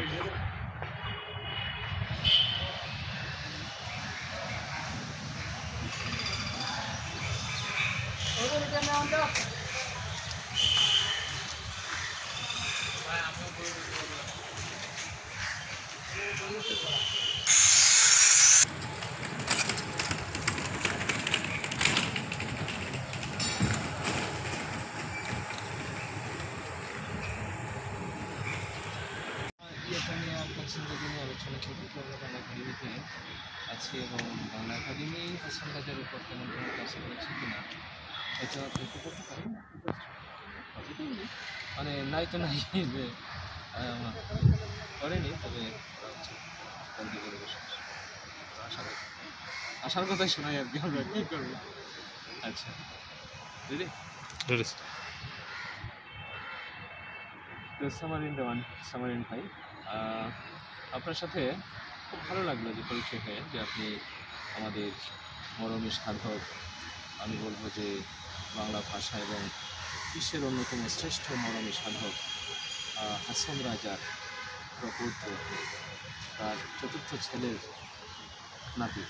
Yeah, we did it. মানে নাই তো নাই যে করেনি তবে আশা করি আশার কথাই শোনাই আর কি আমরা কী করব? আচ্ছা রেডি তো সামারিন দেওয়ান সামারিন ভাই আপনার সাথে খুব ভালো লাগল যে পরিচয় হয়ে যে আপনি আমাদের মরমী সাধক আমি বলব যে বাংলা ভাষা এবং বিশ্বের অন্যতম শ্রেষ্ঠ মরমী সাধক হাসান রাজার প্রপৌত্র তার চতুর্থ ছেলের নাতি।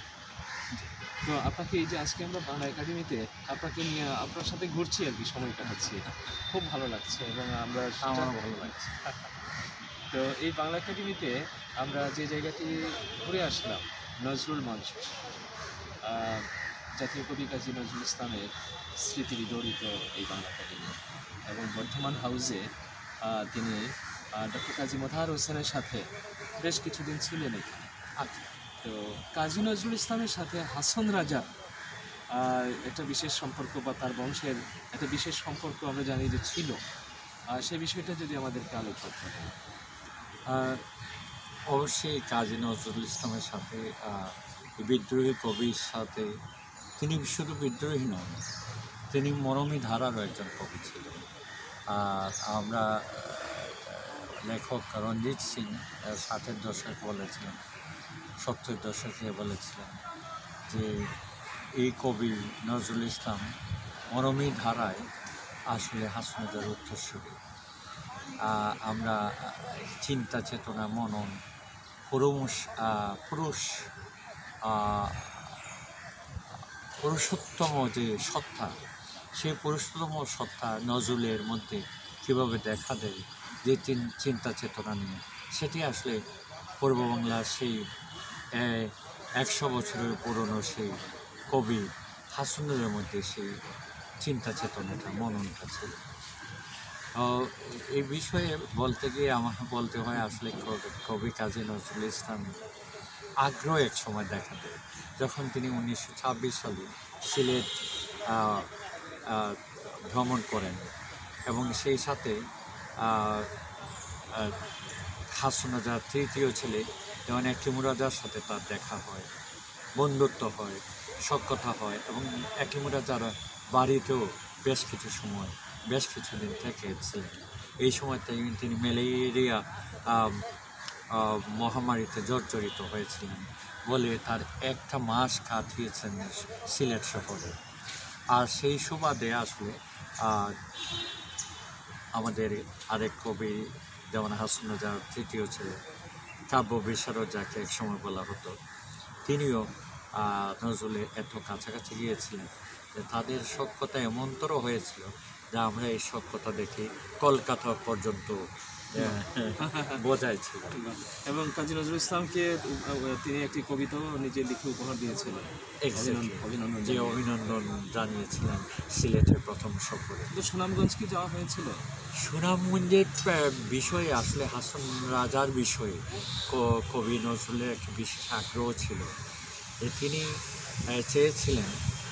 তো আপনাকে এই যে আজকে আমরা বাংলা একাডেমিতে আপনাকে নিয়ে আপনার সাথে ঘুরছি আর কি সময় কাটাচ্ছি। খুব ভালো লাগছে এবং আমরা আমারও ভালো লাগছে। তো এই বাংলা একাডেমিতে আমরা যে জায়গাটি ঘুরে আসলাম নজরুল মঞ্চ জাতীয় কবি কাজী নজরুল ইসলামের স্মৃতি বিজড়িত এই বাংলা একাডেমি এবং বর্ধমান হাউসে তিনি ডক্টর কাজী মোতাহার হোসেনের সাথে বেশ কিছুদিন ছিলেন এখানে। তো কাজী নজরুল ইসলামের সাথে হাসন রাজা একটা বিশেষ সম্পর্ক বা তার বংশের একটা বিশেষ সম্পর্ক আমরা জানি যে ছিল। সেই বিষয়টা যদি আমাদেরকে আলোচনা করেন অবশ্যই কাজী নজরুল ইসলামের সাথে বিদ্রোহী কবির সাথে, তিনি শুধু বিদ্রোহী নন, তিনি মরমী ধারারও একজন কবি ছিলেন। আমরা লেখক রঞ্জিত সিং ষাটের দশক বলেছিলেন, সত্তর দশকে বলেছিলেন যে এই কবি নজরুল ইসলাম মরমী ধারায় আসলে হাসনাজার উত্তরসূরি। আমরা চিন্তা চেতনা মনন পুরুষ পুরুষ পুরুষোত্তম যে সত্তা সেই পুরুষোত্তম সত্তা নজরুলের মধ্যে কীভাবে দেখা দেয় যে চিন- চিন্তা চেতনা নিয়ে? সেটি আসলে পূর্ব বাংলার সেই একশো বছরের পুরনো সেই কবি হাসনের মধ্যে সেই চিন্তা চেতনাটা, মননটা ছিল। এই বিষয়ে বলতে গিয়ে আমার বলতে হয় আসলে কবি- কাজী নজরুল ইসলাম আগ্রহ এক সময় দেখা দেয়। যখন তিনি উনিশশো ছাব্বিশ সালে সিলেট ভ্রমণ করেন এবং সেই সাথে আহ, আহ, হাসন রাজার তৃতীয় ছেলে যেমন একিমুর রাজার সাথে তার দেখা হয় বন্ধুত্ব হয় সখ্যতা হয় এবং একিমুর রাজার বাড়িতেও বেশ কিছু সময় বেশ কিছুদিন থেকেছিলেন এই সময় তিনি ম্যালেরিয়া মহামারীতে জর্জরিত হয়েছিলেন বলে তার একটা মাস কাটিয়েছেন সিলেট শহরে। আর সেই সুবাদে আসলে আমাদের আরেক কবি যেমন হাসনুজার তৃতীয় ছেলে, কাব্য বিশারদ যাকে এক সময় বলা হতো, তিনিও নজরুলের এত কাছাকাছি গিয়েছিলেন যে তাদের সক্ষতা এমনতর হয়েছিল যে আমরা এই সক্ষতা দেখি কলকাতা পর্যন্ত বোঝাই ছিল। এবং কাজী নজরুল ইসলামকে তিনি একটি কবিতাও নিজে লিখে উপহার দিয়েছিলেন. অভিনন্দন- যে অভিনন্দন জানিয়েছিলেন সিলেটের প্রথম সফরে। তো সুনামগঞ্জ কি যাওয়া হয়েছিল? সুনামগঞ্জের বিষয়ে আসলে হাসন রাজার বিষয়ে কবি নজরুলের একটি বিশেষ আগ্রহ ছিল। যে তিনি চেয়েছিলেন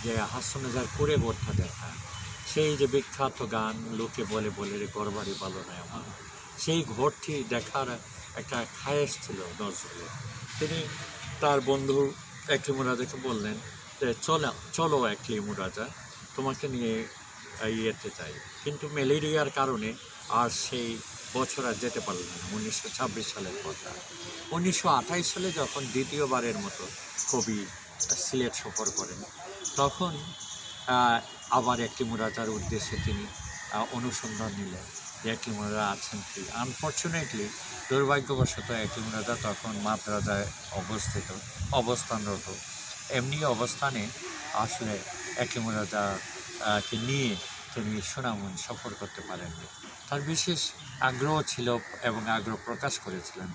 যে হাসন রাজার করে বোর্ডটা দেখা। সেই যে বিখ্যাত গান লোকে বলে বলে রে গরবারি ভালো নয় আমার সেই ঘরটি দেখার একটা খায়েশ ছিল নজরুলের। তিনি তার বন্ধু একলিমু রাজাকে বললেন যে, চলো চলো একলিমু রাজা তোমাকে নিয়ে ইয়েতে যাই। কিন্তু ম্যালেরিয়ার কারণে আর সেই বছর আর যেতে পারলেন না, উনিশশো ছাব্বিশ সালের কথা। উনিশশো সালে যখন দ্বিতীয়বারের মতো কবি সিলেট সফর করেন, তখন আবার একটি মুরাজার উদ্দেশ্যে তিনি অনুসন্ধান নিলেন। রাজা আছেন কি? আনফর্চুনেটলি দুর্ভাগ্যবশত রাজা তখন মাদ্রাজায় অবস্থিত অবস্থানরত। এমনি অবস্থানে আসলে একলিম রাজা কে নিয়ে তিনি সুনামগঞ্জ সফর করতে পারেননি। তার বিশেষ আগ্রহ ছিল এবং আগ্রহ প্রকাশ করেছিলেন।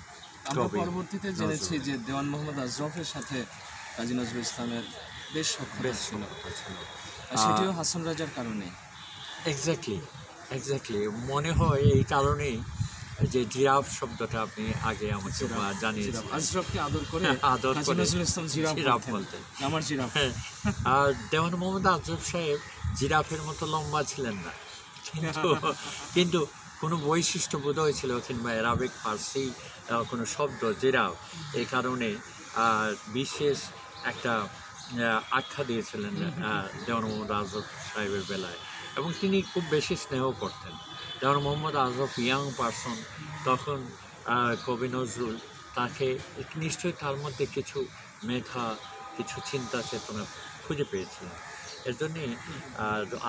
আমরা পরবর্তীতে জেনেছি যে দেওয়ান মোহাম্মদ আজরফের সাথে কাজী নজরুল ইসলামের বেশ সক্ষতা বেশ ছিল। সেটিও হাসান রাজার কারণে। এক্স্যাক্টলি এক্স্যাক্টলি মনে হয় এই কারণেই যে জিরাফ শব্দটা আপনি আগে আমাকে জানিয়েছেন। আদর করে হ্যাঁ, আদর করে জিরাফ। বলতেন। আমার জিরাফ হ্যাঁ, আর দেওয়ান মোহাম্মদ আজরফ সাহেব জিরাফের মতো লম্বা ছিলেন না কিন্তু কিন্তু কোনো বৈশিষ্ট্য বোধ হয়েছিল কিংবা অ্যারাবিক ফার্সি কোনো শব্দ জিরাফ এই কারণে বিশেষ একটা আখ্যা দিয়েছিলেন দেওয়ান মোহাম্মদ আজরফ সাহেবের বেলায় এবং তিনি খুব বেশি স্নেহ করতেন। যেমন মোহাম্মদ আজরফ ইয়াং পারসন তখন কবি নজরুল তাকে নিশ্চয়ই তার মধ্যে কিছু মেধা কিছু চিন্তা চেতনা খুঁজে পেয়েছিলেন। এর জন্যে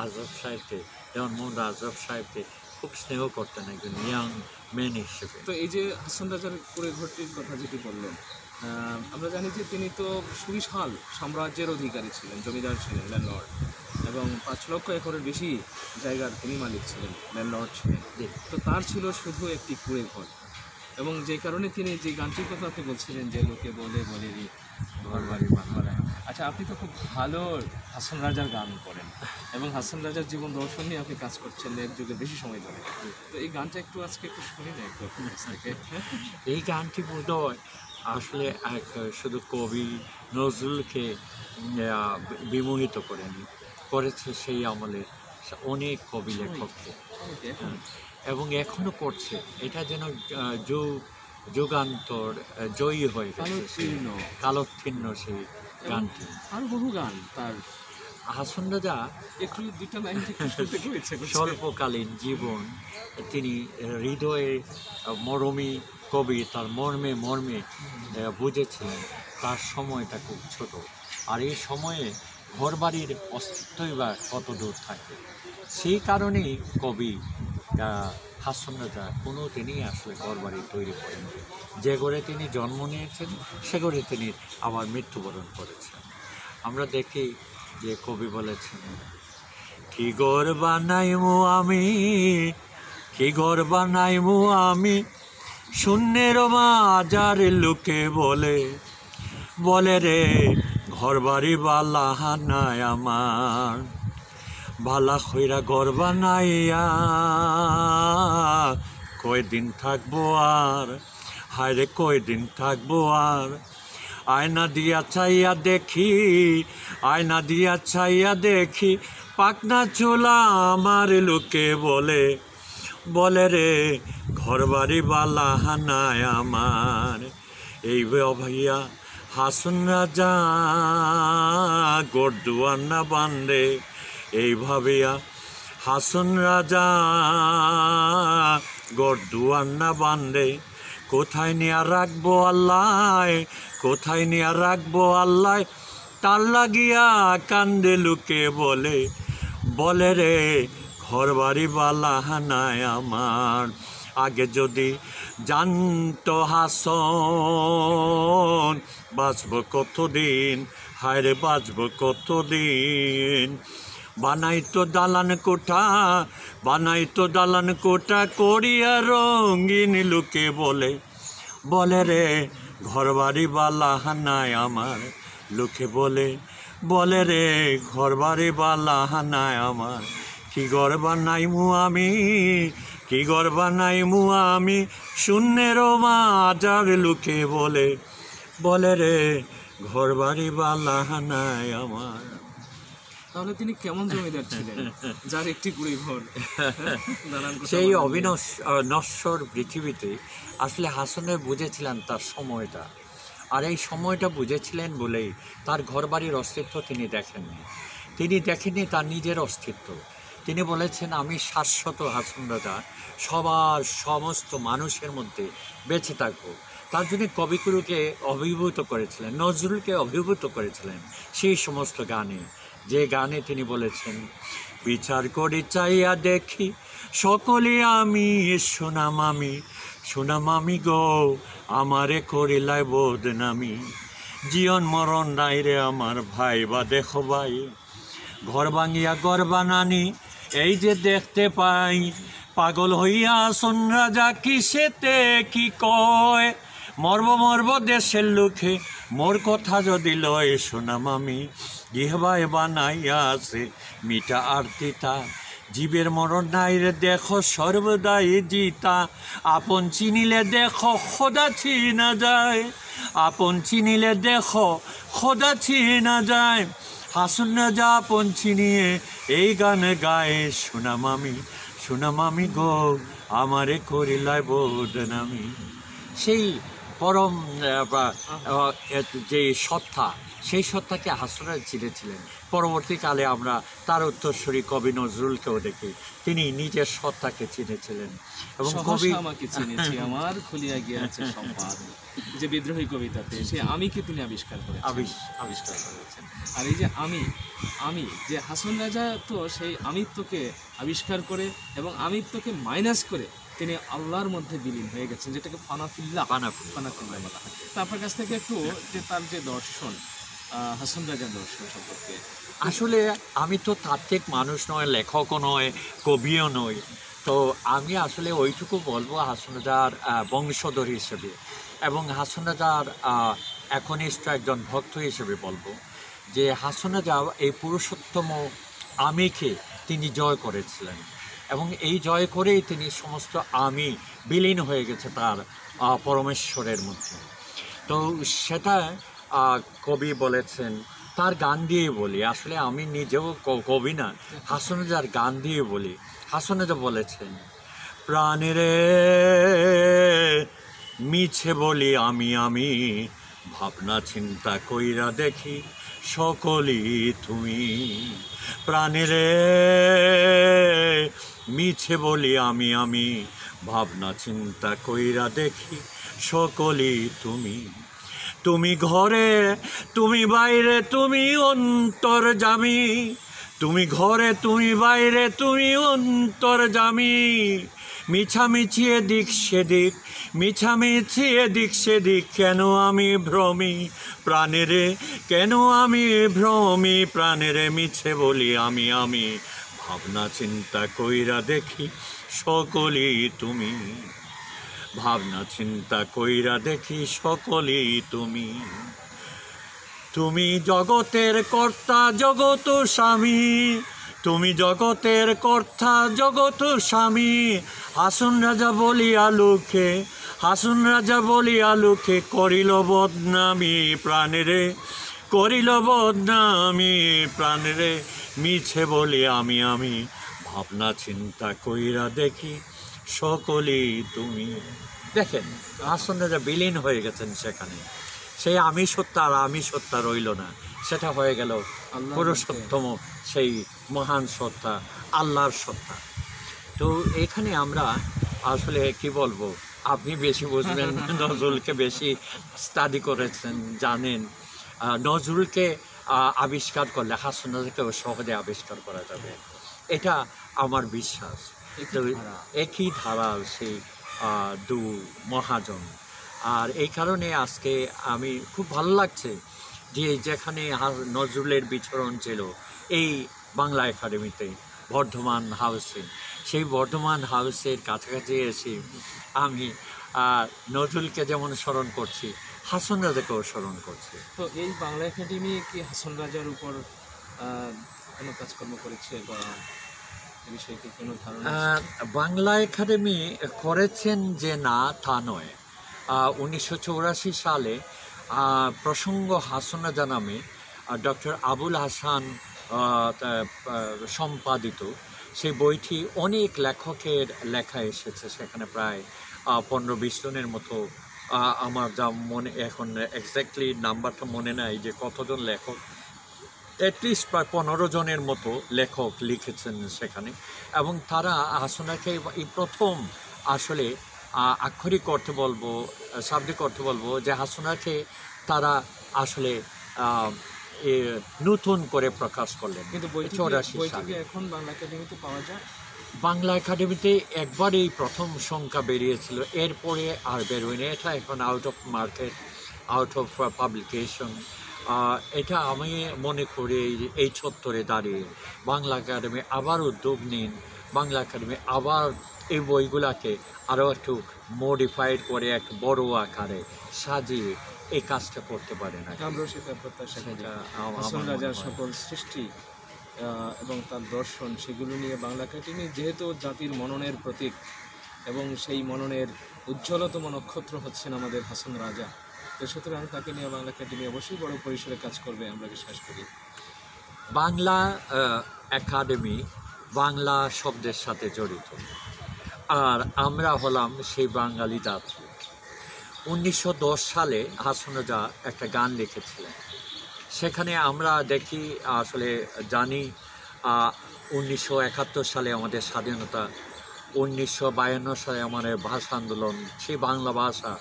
আজরফ সাহেবকে যেমন মোহাম্মদ আজরফ সাহেবকে খুব স্নেহ করতেন একজন ইয়াং মেন হিসেবে। তো এই যে হাসান রাজার করে ঘরটির কথা যেটি বললেন আমরা জানি যে তিনি তো সুবিশাল সাম্রাজ্যের অধিকারী ছিলেন জমিদার ছিলেন ল্যান্ডলর্ড এবং পাঁচ লক্ষ একরের বেশি জায়গার তিনি মালিক ছিলেন ল্যান্ডলর্ড ছিলেন। তো তার ছিল শুধু একটি কুড়ে ঘর। এবং যে কারণে তিনি যে গানটির কথা আপনি বলছিলেন যে লোকে বলে বলে রি ঘর বাড়ি বাংলা আচ্ছা আপনি তো খুব ভালো হাসান রাজার গান করেন। এবং হাসান রাজার জীবন দর্শন নিয়ে আপনি কাজ করছেন এক যুগের বেশি সময় ধরে। তো এই গানটা একটু আজকে একটু শুনি না একটু এই গানটি বোধ হয় আসলে এক শুধু কবি নজরুলকে বিমোহিত করেনি। করেছে সেই আমলে। অনেক কবি লেখককে হ্যাঁ, এবং এখনও করছে। এটা যেন যুগ যুগান্তর জয়ী হয়ে গেছে কালোত্তীর্ণ কালোত্তীর্ণ সেই গানটি। আর বহু গান তার। হাসন রাজা একটু দুটা লাইন স্বল্পকালীন জীবন তিনি হৃদয়ে মরমী কবি তার মর্মে মর্মে বুঝেছিলেন তার সময়টা খুব ছোট। আর এই সময়ে ঘরবাড়ির অস্তিত্বই বা কত দূর থাকে। সেই কারণেই কবি রাজা কোনো তিনি আসলে ঘরবাড়ি তৈরি করেন যে ঘরে তিনি জন্ম নিয়েছেন, সে ঘরে তিনি আবার মৃত্যুবরণ করেছেন। আমরা দেখি যে কবি বলেছেন, কি ঘর বানাইমু আমি? কি ঘর বানাইমু আমি? শূন্যের মাজার লোকে বলে বলে রে ঘর বাড়ি বালা নাই আমার, বালা খৈরা ঘর বানাইয়া কয়দিন থাকব আর? হায়রে, কয়দিন থাকব আর? আয়না দিয়া চাইয়া দেখি, আয়না দিয়া চাইয়া দেখি, পাকনা চুলা আমার লোকে বলে বলে রে ঘর বাড়ি বালা হানায় আমার। এই ভাইয়া হাসুন রাজা গোরদুয়ার না বান্ধে এই হাসুন রাজা গোরদুয়ার না বান্ধে কোথায় নিয়ে রাখব আল্লাহ, কোথায় নিয়ে রাখব আল্লাহ? তার লাগিয়া কান্দে লুকে বলে বলে রে ঘর বাড়ি বালা হানায় আমার। আগে যদি জানতো হাসন, বাঁচব কতদিন? হায় রে বাঁচব কতদিন? বানাইতো দালান কোঠা, বানাইতো দালান কোঠা করিয়া রঙিন লোকে বলে। বলে রে ঘর বাড়ি বালা হানায় আমার, লোকে বলে। বলে রে ঘর বাড়ি বালা হানায় আমার, কি ঘর বানাইমু আমি? কি ঘর বানাইমু আমি? শূন্যের মাজার লোকে বলে। বলে রে ঘর বাড়ি বালা হানায় আমার। তাহলে তিনি কেমন জমিদার ছিলেন? যার একটি কুড়ি ঘর। সেই বানিয়ে। অবিনশ নশ্বর পৃথিবীতে আসলে হাসনে বুঝেছিলেন তার সময়টা। আর এই সময়টা বুঝেছিলেন বলেই তার ঘরবাড়ির অস্তিত্ব তিনি দেখেননি। তিনি দেখেননি তার নিজের অস্তিত্ব। তিনি বলেছেন আমি শাশ্বত হাসন রাজা সবার সমস্ত মানুষের মধ্যে বেঁচে থাকব। তার জন্য কবিগুরুকে অভিভূত করেছিলেন, নজরুলকে অভিভূত করেছিলেন সেই সমস্ত গানে। যে গানে তিনি বলেছেন, বিচার করে চাইয়া দেখি, সকলে আমি, সোনাম আমি সোনাম আমি গো, আমারে করিলাই বদনামি। জীবন মরণ নাই রে আমার ভাই, বা দেখো ভাই, ঘর ভাঙিয়া ঘর বানানি, এই যে দেখতে পাই পাগল হইয়া আসন রাজা, কিসেতে কি কয়? মর্ব মর্ব দেশের লোকে মোর কথা যদি লয় শোনাম আমি। গৃহবায় বানাইয়া আছে মিঠা আরতিতা জীবের মরণ নাই রে, দেখো সর্বদাই জিতা। আপন চিনিলে দেখো খোদা চিনা যায়। আপন চিনিলে দেখো খোদা চিনা যায়। হাসুন যা পঞ্চি নিয়ে এই গান গায়ে শোনাম আমি। শোনাম আমি গো আমারে করিলাই বোধনামি সেই পরম যে সত্তা সেই সত্তাকে হাসুরা চিনেছিলেন পরবর্তীকালে আমরা তার উত্তরসূরি কবি নজরুলকেও দেখি। তিনি নিজের সত্তাকে চিনেছিলেন এবং কবি আমাকে চিনেছি আমার খুলিয়া গিয়াছে সম্পাদ। যে বিদ্রোহী কবিতাতে সে আমিকে তিনি আবিষ্কার করে আবিষ- আবিষ্কার করেছেন। আর এই যে আমি আমি যে হাসন রাজা তো সেই আমিত্বকে আবিষ্কার করে এবং আমিত্বকে মাইনাস করে তিনি আল্লাহর মধ্যে বিলীন হয়ে গেছেন যেটাকে ফানাফিল্লা ফানাফিল্লা। বলা হয়। তো আপনার কাছ থেকে একটু যে তার যে দর্শন হাসান হাসন রাজার দর্শন সম্পর্কে। আসলে আমি তো তাত্ত্বিক মানুষ নয় লেখকও নয় কবিও নই। তো আমি আসলে ওইটুকু বলব হাসনাদার বংশধর হিসেবে। এবং হাসনাদার একনিষ্ঠ একজন ভক্ত হিসেবে বলব যে হাসনাদা এই পুরুষোত্তম আমিকে তিনি জয় করেছিলেন। এবং এই জয় করেই তিনি সমস্ত আমি বিলীন হয়ে গেছে তার পরমেশ্বরের মধ্যে। তো সেটা কবি বলেছেন, তার গান দিয়ে বলি। আসলে আমি নিজেও কবি না, হাসনাজার গান দিয়ে বলি। হাসনাজা বলেছেন প্রাণেরে মিছে বলি আমি আমি, ভাবনা চিন্তা কইরা দেখি সকলই তুমি। প্রাণেরে মিছে বলি আমি আমি। ভাবনা, চিন্তা কইরা দেখি সকলই তুমি। তুমি ঘরে, তুমি বাইরে, তুমি অন্তর জামি তুমি ঘরে, তুমি বাইরে, তুমি অন্তর জামি মিছামিছি এদিক সেদিক, মিছামিছি এদিক সেদিক, কেন আমি ভ্রমি? প্রাণেরে, কেন আমি ভ্রমি? প্রাণেরে মিছে বলি আমি আমি। ভাবনা চিন্তা কইরা দেখি সকলেই তুমি। ভাবনা চিন্তা কইরা দেখি সকলেই তুমি। তুমি জগতের কর্তা জগত স্বামী। তুমি জগতের কর্তা জগত স্বামী। হাসুন রাজা বলিয়া লোকে, হাসুন রাজা বলিয়া লোকে করিল বদনামি প্রাণেরে। করিল বদনামি প্রাণেরে মিছে বলি আমি আমি। ভাবনা চিন্তা কইরা দেখি সকলেই তুমি। দেখেন রাজা বিলীন হয়ে গেছেন সেখানে। সেই আমি সত্তা আর আমি সত্তা রইল না। সেটা হয়ে গেল পুরুষোত্তম সেই মহান সত্তা আল্লাহর সত্তা। তো এখানে আমরা আসলে কি বলব? আপনি বেশি বুঝবেন নজরুলকে বেশি স্টাডি করেছেন জানেন। নজরুলকে আবিষ্কার করলে হাসনাকেও সহজে আবিষ্কার করা যাবে। এটা আমার বিশ্বাস। একই ধারা। সেই দু মহাজন। আর এই কারণে আজকে আমি খুব ভালো লাগছে যে যেখানে নজরুলের বিচরণ ছিল এই বাংলা একাডেমিতে বর্ধমান হাউসে। সেই বর্ধমান হাউসের কাছাকাছি এসে আমি নজরুলকে যেমন স্মরণ করছি হাসন রাজাকেও স্মরণ করছি। তো এই বাংলা একাডেমি কি হাসন রাজার উপর কোনো কাজকর্ম করেছে বা বাংলা একাডেমি করেছেন যে না তা নয়। উনিশশো চৌরাশি সালে প্রসঙ্গ হাসনাজা নামে ডক্টর আবুল হাসান সম্পাদিত। সেই বইটি অনেক লেখকের লেখা এসেছে সেখানে প্রায় পনেরো বিশ জনের মতো আমার যা মনে এখন এক্স্যাক্টলি নাম্বারটা মনে নাই যে কতজন লেখক। অ্যাটলিস্ট প্রায় পনেরো জনের মতো লেখক লিখেছেন সেখানে। এবং তারা হাসনাকে এই প্রথম আসলে আক্ষরিক অর্থে বলব শাব্দিক অর্থে বলব যে হাসনাকে তারা আসলে নতুন করে প্রকাশ করলেন। কিন্তু বইটি কি- চৌরাশি বইটি এখন বাংলা একাডেমিতে পাওয়া যায়? বাংলা একাডেমিতে একবারেই প্রথম সংখ্যা বেরিয়েছিল। এরপরে আর বেরোয়নি। এটা এখন out of market out of publication এটা আমি মনে করি এই- চত্বরে দাঁড়িয়ে বাংলা একাডেমি আবার উদ্যোগ নিন। বাংলা একাডেমি আবার এই বইগুলাকে আরও একটু মডিফাইড করে একটু বড় আকারে সাজিয়ে এই কাজটা করতে পারে না। সকল সৃষ্টি এবং তার দর্শন সেগুলো নিয়ে বাংলা একাডেমি যেহেতু জাতির মননের প্রতীক এবং সেই মননের উজ্জ্বলতম নক্ষত্র হচ্ছেন আমাদের হাসান রাজা, তো সুতরাং তাকে নিয়ে বাংলা একাডেমি অবশ্যই বড় পরিসরে কাজ করবে, আমরা বিশ্বাস করি। বাংলা একাডেমি বাংলা শব্দের সাথে জড়িত। আর আমরা হলাম সেই বাঙালি জাতি উনিশশো দশ সালে হাসনজা একটা গান লিখেছিলেন। সেখানে আমরা দেখি, আসলে জানি উনিশশো একাত্তর সালে আমাদের স্বাধীনতা, উনিশশো বায়ান্ন সালে আমাদের ভাষা আন্দোলন, সেই বাংলা ভাষা,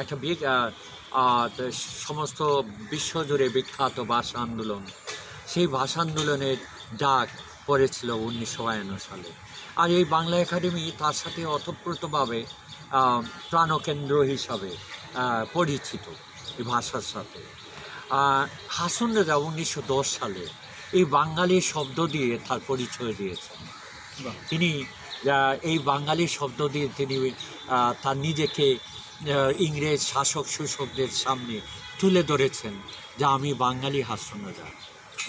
একটা সমস্ত বিশ্বজুড়ে বিখ্যাত ভাষা আন্দোলন। সেই ভাষা আন্দোলনের ডাক পড়েছিল উনিশশো বায়ান্ন সালে। আর এই বাংলা একাডেমি তার সাথে অতপ্রতভাবে প্রাণকেন্দ্র হিসাবে পরিচিত এই ভাষার সাথে। হাসন রাজা উনিশশো দশ সালে এই বাঙালি শব্দ দিয়ে তার পরিচয় দিয়েছেন। তিনি এই বাঙালি শব্দ দিয়ে তিনি তার নিজেকে ইংরেজ শাসক শোষকদের সামনে তুলে ধরেছেন যা আমি বাঙালি হাসন রাজা।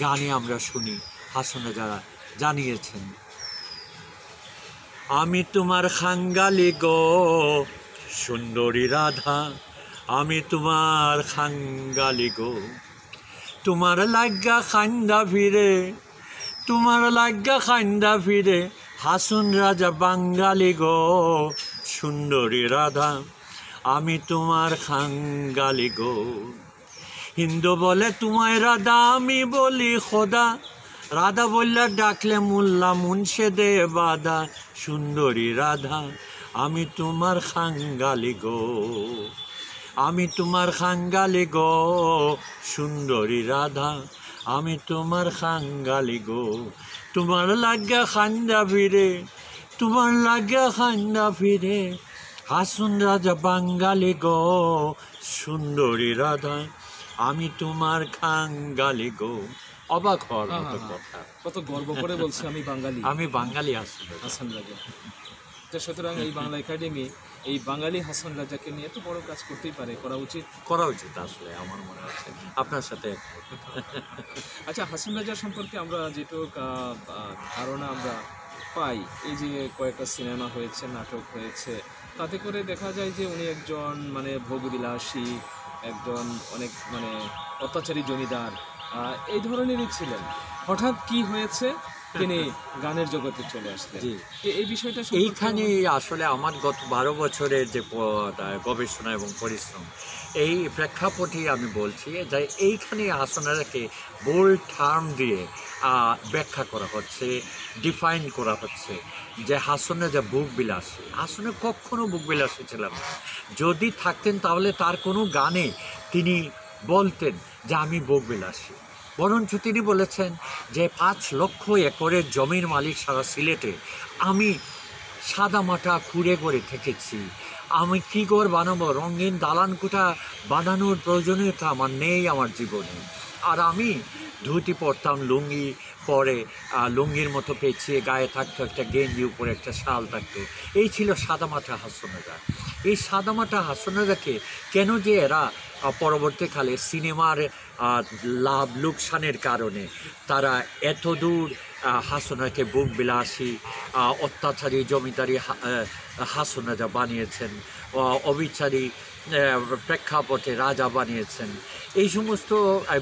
গানে আমরা শুনি হাসন রাজা জানিয়েছেন আমি তোমার খাঙ্গালি গো সুন্দরী রাধা আমি তোমার খাঙ্গালি গো। তোমার লাগা খান্দা ফিরে, তোমার লাগা খান্দা ফিরে, হাসুন রাজা বাঙ্গালি গো, সুন্দরী রাধা, আমি তোমার খাঙ্গালি গো। হিন্দু বলে তোমায় রাধা, আমি বলি খোদা। রাধা বললে ডাকলে মোল্লা মুনসে দে বাধা। সুন্দরী রাধা, আমি তোমার খাঙ্গালি গো। আমি তোমার খাঙ্গালি গো সুন্দরী রাধা। আমি তোমার খাঙ্গালি গো তোমার লাগা খান্দা ফিরে তোমার লাগা খান্দা ফিরে। হাসুন রাজা বাঙ্গালি গো সুন্দরী রাধা। আমি তোমার খাঙ্গালি গো। অবাক হওয়ার মতো কথা। কত গর্ব করে বলছে আমি বাঙালি। আমি বাঙালি হাসুন রাজা। তো সুতরাং এই বাংলা একাডেমি এই বাঙালি হাসান রাজাকে নিয়ে তো বড় কাজ করতেই পারে করা উচিত? করা উচিত আসলে আমার মনে হচ্ছে। আপনার সাথে আচ্ছা হাসান রাজা সম্পর্কে আমরা যেটুক ধারণা আমরা পাই এই যে কয়েকটা সিনেমা হয়েছে নাটক হয়েছে তাতে করে দেখা যায় যে উনি একজন মানে ভোগবিলাসী একজন অনেক মানে অত্যাচারী জমিদার এই ধরনেরই ছিলেন। হঠাৎ কি হয়েছে? তিনি গানের জগতে চলে এ- এই বিষয়টা এইখানে আসলে আমার গত বারো বছরের যে গবেষণা এবং পরিশ্রম এই প্রেক্ষাপটে আমি বলছি যে এইখানে আসনারাকে বোল্ড টার্ম দিয়ে ব্যাখ্যা করা হচ্ছে ডিফাইন করা হচ্ছে যে হাসনে যে বুক বিলাসী হাসনে কখনো বুক বিলাসী ছিলাম না। যদি থাকতেন তাহলে তার কোনো গানে তিনি বলতেন যে আমি বুক বিলাসী। বরঞ্চ তিনি বলেছেন যে পাঁচ লক্ষ একরের জমির মালিক সারা সিলেটে। আমি সাদা মাটা খুঁড়ে করে থেকেছি। আমি কী করে বানাবো? রঙিন দালান কোঠা বানানোর প্রয়োজনীয়তা আমার নেই আমার জীবনে। আর আমি ধুতি পরতাম, লুঙ্গি পরে লুঙ্গির মতো পেঁচিয়ে গায়ে থাকতো একটা গেঞ্জি, উপরে একটা শাল থাকতো। এই ছিল সাদামাটা হাসনাজা এই সাদামাটা হাসনাজাকে কেন যে এরা পরবর্তীকালে সিনেমার লাভ লোকসানের কারণে তারা এত দূর হাসনাকে বুক বিলাসী অত্যাচারী জমিদারি হা- আহ, হাসনাজা বানিয়েছেন অবিচারী প্রেক্ষাপটে রাজা বানিয়েছেন। এই সমস্ত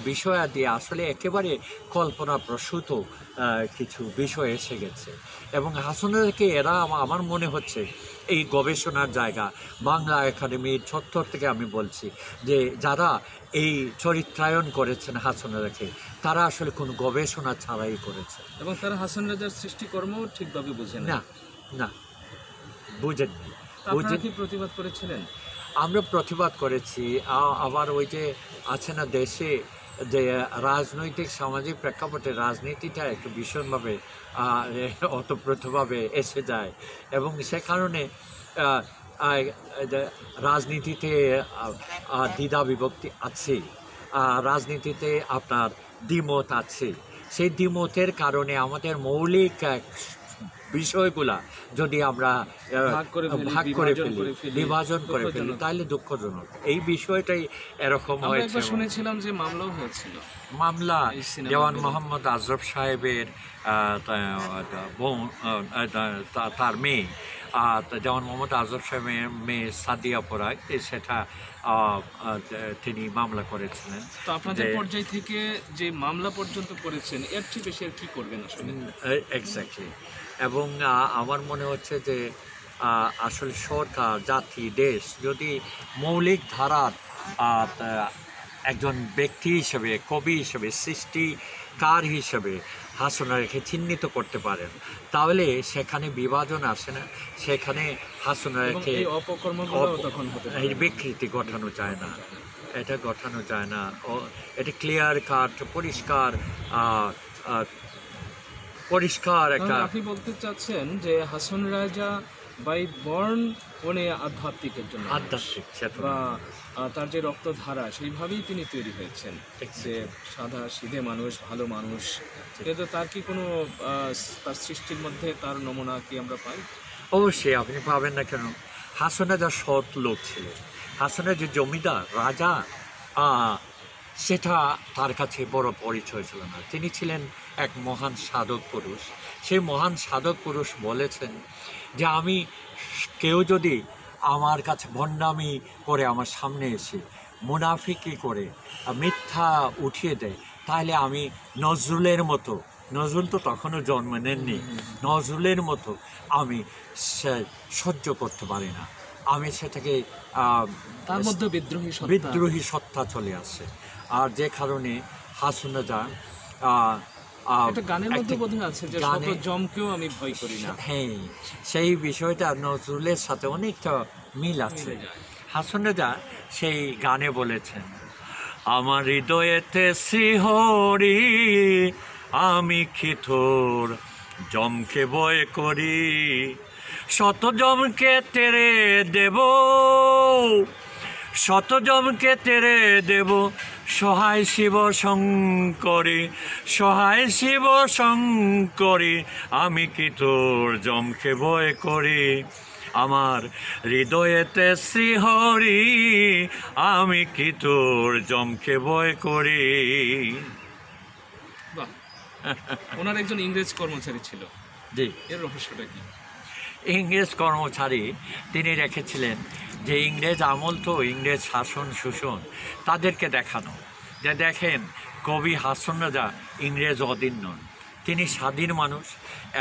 বিষয়াদি আসলে একেবারে কল্পনা প্রসূত কিছু বিষয় এসে গেছে। এবং হাসনাকে এরা আমার মনে হচ্ছে এই গবেষণার জায়গা বাংলা একাডেমির চত্বর থেকে আমি বলছি যে যারা এই চরিত্রায়ন করেছেন হাসনাকে তারা আসলে কোনো গবেষণা ছাড়াই করেছে এবং তারা হাসান রাজার সৃষ্টিকর্ম ঠিকভাবে বুঝেন না। না বুঝেননি। আপনারা বুঝে কি প্রতিবাদ করেছিলেন? আমরা প্রতিবাদ করেছি। আবার ওই যে আছে না দেশে যে রাজনৈতিক সামাজিক প্রেক্ষাপটে রাজনীতিটা একটু ভীষণভাবে আহ, ওতপ্রোতভাবে এসে যায়। এবং সে কারণে রাজনীতিতে দ্বিধা বিভক্তি আছে রাজনীতিতে আপনার দ্বিমত আছে। সেই দ্বিমতের কারণে আমাদের মৌলিক বিষয়গুলা যদি আমরা ভাগ করে ফেলি, বিভাজন করে ফেলি। তাহলে দুঃখজনক। এই বিষয়টাই এরকম হয়েছে শুনেছিলাম যে মামলাও হয়েছিল। মামলা দেওয়ান মোহাম্মদ আজরফ সাহেবের তার মেয়ে। দেওয়ান মোহাম্মদ আজরফ সাহেবের মেয়ে সাদিয়া পরাগ সেটা তিনি মামলা করেছিলেন। তো আপনাদের পর্যায় থেকে যে মামলা পর্যন্ত করেছেন এর চেয়ে বেশি আর কি করবেন আসলে? এক্স্যাক্টলি এবং আমার মনে হচ্ছে যে আসলে সরকার জাতি দেশ যদি মৌলিক ধারার একজন ব্যক্তি হিসেবে কবি হিসেবে সৃষ্টিকার হিসেবে হাসনারেখে চিহ্নিত করতে পারেন। তাহলে সেখানে বিভাজন আসে না। সেখানে এবং হাসনারেখে এই বিকৃতি ঘটানো যায় না। এটা ঘটানো যায় না। ও এটা ক্লিয়ার কাট পরিষ্কার পরিষ্কার একটা আপনি বলতে চাচ্ছেন যে হাসন রাজা বাই বর্ণ উনি আধ্যাত্মিকের জন্য আধ্যাত্মিক বা তার যে রক্তধারা সেইভাবেই তিনি তৈরি হয়েছেন। যে সাদা সিধে মানুষ ভালো মানুষ। কিন্তু তার কি কোনো তার সৃষ্টির মধ্যে তার নমুনা কি আমরা পাই? অবশ্যই আপনি পাবেন না কেন? হাসনা যা সৎ লোক ছিলেন হাসনের যে জমিদার রাজা সেটা তার কাছে বড় পরিচয় ছিল না। তিনি ছিলেন এক মহান সাধক পুরুষ। সেই মহান সাধক পুরুষ বলেছেন যে আমি কেউ যদি আমার কাছে ভণ্ডামি করে আমার সামনে এসে মুনাফিকি করে মিথ্যা উঠিয়ে দেয়। তাহলে আমি নজরুলের মতো নজরুল তো তখনও জন্ম নেননি নজরুলের মতো আমি সে- সহ্য করতে পারি না। আমি সেটাকে তার মধ্যে বিদ্রোহী বিদ্রোহী সত্তা চলে আসে। আর যে কারণে হাসুনাজা একটা গানের মধ্যে বোধহয় আছে যে শত জমকেও আমি ভয় করি না। হ্যাঁ সেই বিষয়টা নজরুলের সাথে অনেকটা মিল আছে। যায়। হাসনাজা সেই গানে বলেছেন আমার হৃদয়েতে শ্রীহরি আমি তোর জমকে বয় করি? শত জমকে তেরে দেব শত জমকে তেরে দেব সহায় শিব শঙ্করী সহায় শিব শঙ্করী আমি কি তোর জমকে বয় করি? আমার হৃদয়েতে শ্রীহরি আমি কি তোর জমকে বয় করি? ওনার একজন ইংরেজ কর্মচারী ছিল। জি। এর রহস্যটা কি? ইংরেজ কর্মচারী তিনি রেখেছিলেন যে ইংরেজ আমল তো ইংরেজ শাসন শোষণ তাদেরকে দেখানো। যে দেখেন কবি হাসন রাজা ইংরেজ অধীন নন। তিনি স্বাধীন মানুষ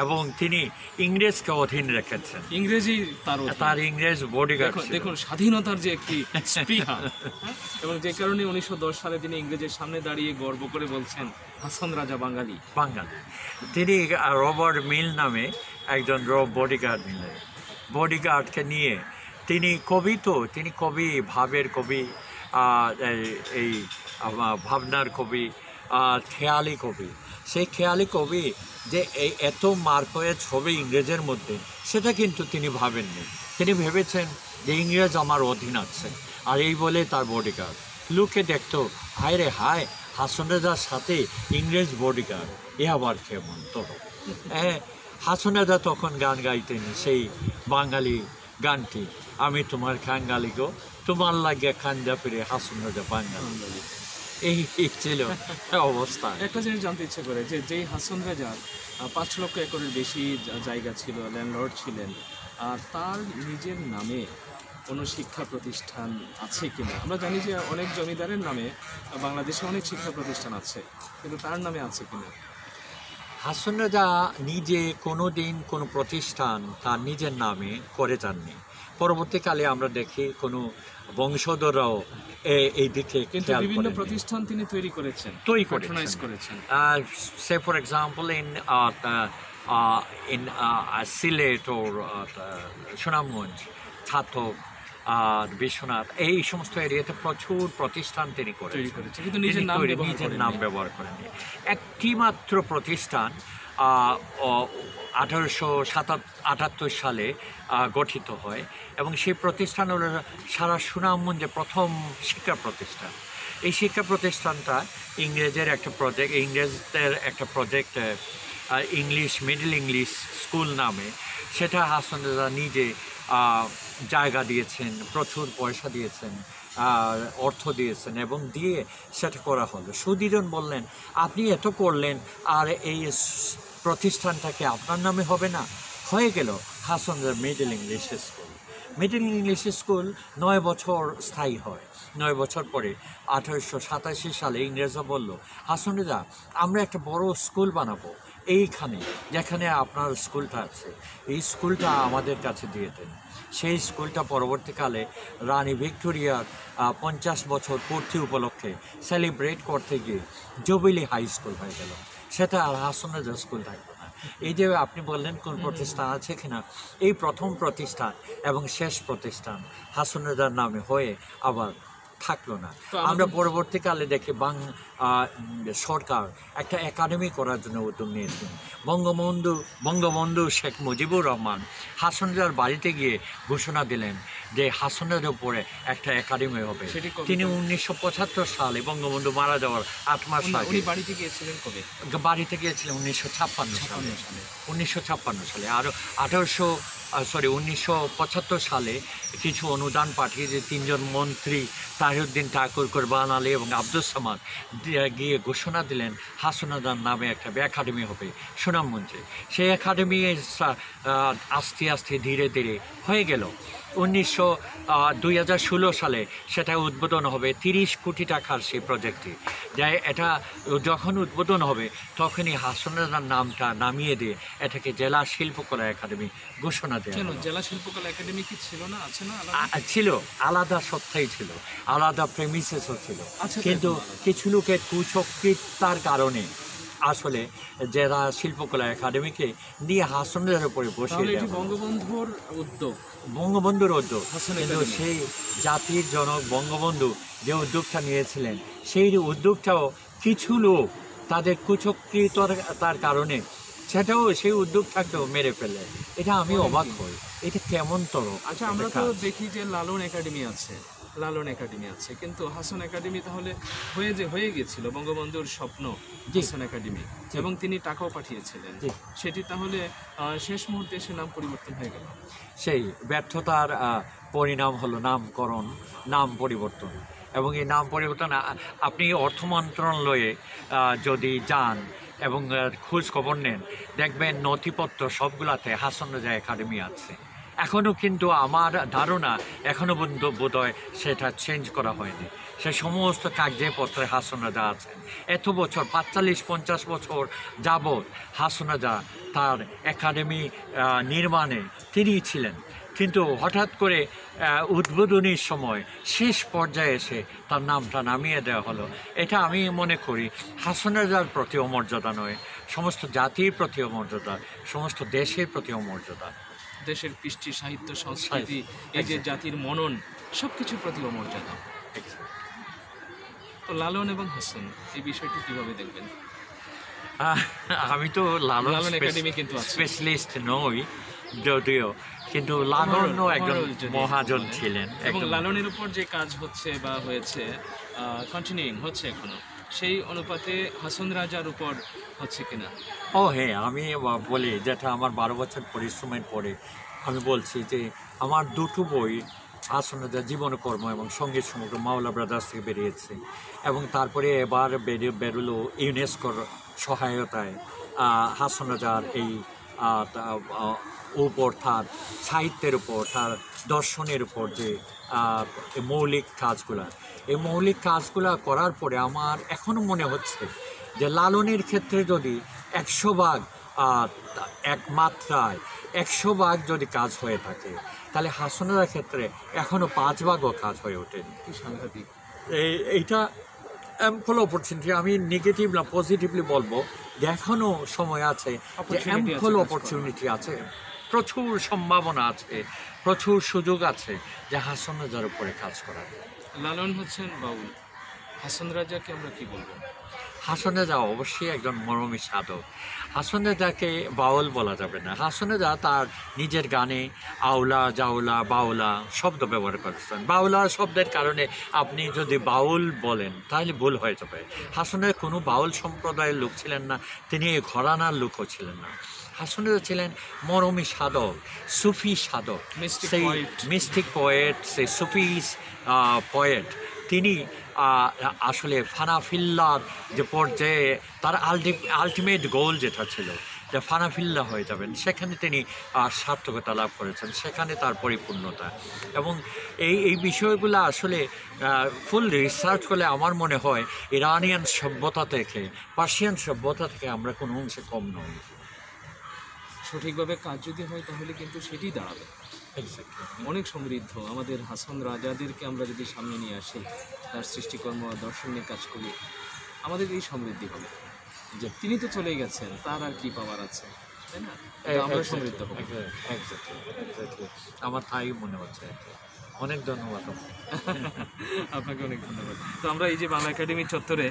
এবং তিনি ইংরেজকে অধীন রেখেছেন। ইংরেজি তার তার ইংরেজ বডিগার্ড দেখুন স্বাধীনতার যে একটি? এবং যে কারণে উনিশশো দশ সালে তিনি ইংরেজের সামনে দাঁড়িয়ে গর্ব করে বলছেন হাসান রাজা বাঙালি। বাঙালি। তিনি রবার্ট মিল নামে একজন রব বডিগার্ড নিলেন। বডিগার্ডকে নিয়ে তিনি কবি তো, তিনি কবি, ভাবের কবি এই- ভাবনার কবি খেয়ালি কবি। সেই খেয়ালি কবি যে এই এত মার হয়ে ছবি ইংরেজের মধ্যে, সেটা কিন্তু তিনি ভাবেননি। তিনি ভেবেছেন যে ইংরেজ আমার অধীন আছে, আর এই বলে তার বডিগার্ড লোকে দেখতো, হায় রে হায় হাসন রাজার সাথে ইংরেজ বডিগার্ড এ আবার কেমন তো হ্যাঁ হাসন রাজা তখন গান গাইতেন, সেই বাঙালি গানটি। আমি তোমার খাঙ্গালি গো, তোমার লাগে খাঞ্জা ফিরে হাসুন রাজা বাঙালি এই ছিল অবস্থা। একটা জিনিস জানতে ইচ্ছে করে যে যেই হাসান রাজার পাঁচ লক্ষ একরের বেশি জায়গা ছিল ল্যান্ডলর্ড ছিলেন, আর তার নিজের নামে কোনো শিক্ষা প্রতিষ্ঠান আছে কিনা? আমরা জানি যে অনেক জমিদারের নামে বাংলাদেশে অনেক শিক্ষা প্রতিষ্ঠান আছে, কিন্তু তার নামে আছে কিনা? হাসন রাজা নিজে কোনো দিন কোনো প্রতিষ্ঠান তার নিজের নামে করে যাননি। পরবর্তীকালে আমরা দেখি কোনো বংশধররাও এই দিকে কিন্তু বিভিন্ন প্রতিষ্ঠান তিনি তৈরি করেছেন তৈরি করেছেন। Say for example in in example, in uh, uh, বিশ্বনাথ এই সমস্ত এরিয়াতে প্রচুর প্রতিষ্ঠান তিনি করেছেন। নিজের নাম ব্যবহার করেননি। একটি মাত্র প্রতিষ্ঠান আঠারোশো আটাত্তর সালে গঠিত হয়। এবং সেই প্রতিষ্ঠান হলো সারা সুনামগঞ্জে প্রথম শিক্ষা প্রতিষ্ঠান। এই শিক্ষা প্রতিষ্ঠানটা ইংরেজের একটা প্রজেক্ট ইংরেজদের একটা project English middle English school নামে। সেটা হাসান নিজে জায়গা দিয়েছেন, প্রচুর পয়সা দিয়েছেন অর্থ দিয়েছেন এবং দিয়ে সেটা করা হলো। সুদীজন বললেন, আপনি এত করলেন, আর এই প্রতিষ্ঠানটাকে আপনার নামে হবে না? হয়ে গেল হাসনদের middle English school. Middle English school নয় বছর স্থায়ী হয়। নয় বছর পরে আঠারোশো সাতাশি সালে ইংরেজরা বলল হাসন রেজা আমরা একটা বড় স্কুল বানাবো। এইখানে যেখানে আপনার স্কুলটা আছে এই স্কুলটা আমাদের কাছে দিয়ে দেন। সেই স্কুলটা পরবর্তীকালে রানী ভিক্টোরিয়ার পঞ্চাশ বছর পূর্তি উপলক্ষে সেলিব্রেট করতে গিয়ে জুবিলি হাই স্কুল হয়ে গেল। সেটা আর হাসন রেজা স্কুল থাকবে না। এই যে আপনি বললেন কোন প্রতিষ্ঠান আছে কিনা এই প্রথম প্রতিষ্ঠান এবং শেষ প্রতিষ্ঠান হাসন রেজার নামে হয়ে আবার থাকল না। আমরা পরবর্তীকালে দেখি বাং সরকার একটা একাডেমি করার জন্য উদ্যোগ নিয়েছেন বঙ্গবন্ধু বঙ্গবন্ধু শেখ মুজিবুর রহমান হাসনরার বাড়িতে গিয়ে ঘোষণা দিলেন যে হাসনের উপরে একটা একাডেমি হবে। তিনি উনিশশো পঁচাত্তর সালে বঙ্গবন্ধু মারা যাওয়ার আট মাস আগে। বাড়িতে গিয়েছিলেন কবে? বাড়িতে গিয়েছিলেন উনিশশো ছাপ্পান্ন সালে। উনিশশো ছাপ্পান্ন সালে। আর আঠারোশো সরি উনিশশো পঁচাত্তর সালে কিছু অনুদান পাঠিয়ে যে তিনজন মন্ত্রী তাহিউদ্দিন ঠাকুর, কোরবান আলী এবং আব্দুল সামাদ। গিয়ে ঘোষণা দিলেন হাসনাদান নামে একটা একাডেমি হবে, সুনামগঞ্জে। সেই একাডেমি আস্তে আস্তে ধীরে ধীরে হয়ে গেল। উনিশশো দুই হাজার ষোলো সালে সেটা উদ্বোধন হবে তিরিশ কোটি টাকার সেই প্রজেক্টটি যাই এটা যখন উদ্বোধন হবে তখনই হাসনাদার নামটা নামিয়ে দিয়ে এটাকে জেলা শিল্পকলা একাডেমি ঘোষণা হলো। জেলা শিল্পকলা একাডেমি কি ছিল না? আছে না আলাদা? ছিল। আলাদা সত্তাই ছিল। আলাদা প্রেমিসেসও ছিল। আচ্ছা, কিন্তু কিছু লোকের কুচক্রিতার কারণে আসলে যারা শিল্পকলা একাডেমিকে নিয়ে হাসনের উপরে হলো। বঙ্গবন্ধুর উদ্যোগ। বঙ্গবন্ধুর উদ্যোগ। কিন্তু সেই জাতির জনক বঙ্গবন্ধু যে উদ্যোগটা নিয়েছিলেন সেই উদ্যোগটাও কিছু লোক তাদের কুচক্রিতার কারণে সেটাও সেই উদ্যোগটাকেও মেরে ফেলে। এটা আমি অবাক হই। এটা কেমন তর আচ্ছা আমরা তো দেখি যে লালন একাডেমি আছে। লালন একাডেমি আছে। কিন্তু হাসন একাডেমি তাহলে হয়ে যে হয়ে গেছিল বঙ্গবন্ধুর স্বপ্ন। হাসন একাডেমি। এবং তিনি টাকাও পাঠিয়েছিলেন। সেটি তাহলে শেষ মুহূর্তে এসে নাম পরিবর্তন হয়ে গেল। সেই ব্যর্থতার পরিণাম হলো নামকরণ নাম পরিবর্তন। এবং এই নাম পরিবর্তন আপনি অর্থ মন্ত্রণালয়ে যদি যান এবং খোঁজ খবর নেন দেখবেন নথিপত্র সবগুলাতে হাসন রাজা একাডেমি আছে। এখনও কিন্তু আমার ধারণা এখনও পর্যন্ত বোধহয় সেটা চেঞ্জ করা হয়নি। সে সমস্ত কাগজপত্রে হাসন রাজা আছেন। এত বছর, পাঁচচল্লিশ, পঞ্চাশ বছর যাবৎ হাসন রাজা তার একাডেমি নির্মাণে তিনি ছিলেন। কিন্তু হঠাৎ করে উদ্বোধনীর সময় শেষ পর্যায়ে এসে তার নামটা নামিয়ে দেওয়া হলো। এটা আমি মনে করি হাসন রাজার প্রতি অমর্যাদা নয়। সমস্ত জাতির প্রতি অমর্যাদা সমস্ত দেশের প্রতি অমর্যাদা দেশের কৃষ্টি সাহিত্য সংস্কৃতি এই যে জাতির মনন সবকিছুর প্রতি অমর্যাদা। তো লালন এবং হাসন এই বিষয়টি কীভাবে দেখবেন? আমি তো লালন লালন একাডেমি কিন্তু স্পেশালিস্ট নই যদিও। কিন্তু লালন একজন মহাজন ছিলেন এবং লালনের উপর যে কাজ হচ্ছে বা হয়েছে কন্টিনিউইং হচ্ছে এখনও। সেই অনুপাতে হাসন রাজার উপর হচ্ছে কিনা? ও হ্যাঁ আমি বলি যেটা আমার বারো বছর পরিশ্রমের পরে আমি বলছি যে আমার দুটো বই হাসন আসনজা জীবনকর্ম এবং সংগীত সমগ্র মাওলা ব্রাদার্স থেকে বেরিয়েছে এবং তারপরে এবার বেরিয়ে বেরোলো ইউনেস্কোর সহায়তায় হাসন রাজার এই উপর তার সাহিত্যের উপর, তার দর্শনের উপর যে মৌলিক কাজগুলা। এই মৌলিক কাজগুলা করার পরে আমার এখনও মনে হচ্ছে যে লালনের ক্ষেত্রে যদি একশো ভাগ এক মাত্রায় একশো ভাগ যদি কাজ হয়ে থাকে তাহলে হাসনের ক্ষেত্রে এখনও পাঁচ ভাগও কাজ হয়ে ওঠেনি। সাংঘাতিক। এই এইটা অ্যাম্পল অপরচুনিটি আমি নেগেটিভ না পজিটিভলি বলব যে এখনও সময় আছে অ্যাম্পল অপরচুনিটি আছে। প্রচুর সম্ভাবনা আছে প্রচুর সুযোগ আছে যে হাসন রাজার উপরে কাজ করার লালন হচ্ছেন বাউল হাসান রাজাকে আমরা কি বলব? হাসন রাজা অবশ্যই একজন মরমী সাধক। হাসন রাজাকে বাউল বলা যাবে না। হাসন রাজা তার নিজের গানে আওলা জাওলা বাউলা শব্দ ব্যবহার করেছেন। বাউলা শব্দের কারণে আপনি যদি বাউল বলেন তাহলে ভুল হয়ে যাবে। হাসনের কোনো বাউল সম্প্রদায়ের লোক ছিলেন না তিনি এই ঘরানার লোকও ছিলেন না। হাসন রাজা ছিলেন মরমী সাধক সুফি সাধক। সেই মিস্টিক পোয়েট সেই সুফিস পোয়েট তিনি আসলে ফানাফিল্লার যে পর্যায়ে তার আলটি আলটিমেট গোল যেটা ছিল যে ফানাফিল্লা হয়ে যাবেন সেখানে তিনি সার্থকতা লাভ করেছেন সেখানে তার পরিপূর্ণতা। এবং এই এই বিষয়গুলো আসলে ফুল রিসার্চ করলে আমার মনে হয় ইরানিয়ান সভ্যতা থেকে পার্সিয়ান সভ্যতা থেকে আমরা কোনো অংশে কম নই। সঠিকভাবে কাজ যদি হয় তাহলে কিন্তু সেটাই দাঁড়াবে। অনেক সমৃদ্ধ। আমাদের হাসান রাজাদেরকে আমরা যদি সামনে নিয়ে আসি তার সৃষ্টিকর্ম দর্শন নিয়ে কাজ করি আমাদের এই সমৃদ্ধি হবে। যে তিনি তো চলে গেছেন তার আর কি পাওয়ার আছে তাই না? আমরা সমৃদ্ধ হব. আমার তাই মনে হচ্ছে। অনেক ধন্যবাদ আপনাকে। আপনাকে অনেক ধন্যবাদ। তো আমরা এই যে বাংলা একাডেমি চত্বরে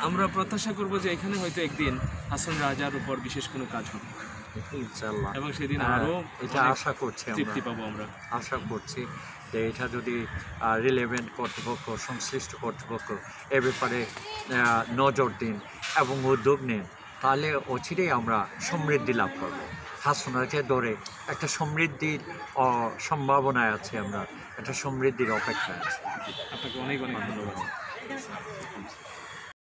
আমরা প্রত্যাশা করব যে এখানে হয়তো একদিন হাসান রাজার উপর বিশেষ কোনো কাজ হবে। ইনশাল্লাহ এবং সেদিন হ্যাঁ, আরও এটা আশা করছি তৃপ্তি পাবো আমরা। আশা করছি যে এটা যদি রিলেভেন্ট কর্তৃপক্ষ সংশ্লিষ্ট কর্তৃপক্ষ এ ব্যাপারে নজর দিন এবং উদ্যোগ নেন তাহলে অচিরেই আমরা সমৃদ্ধি লাভ করব। হাসনাকে ধরে একটা সমৃদ্ধির সম্ভাবনায় আছে আমরা একটা সমৃদ্ধির অপেক্ষা আছি। আপনাকে অনেক অনেক ধন্যবাদ।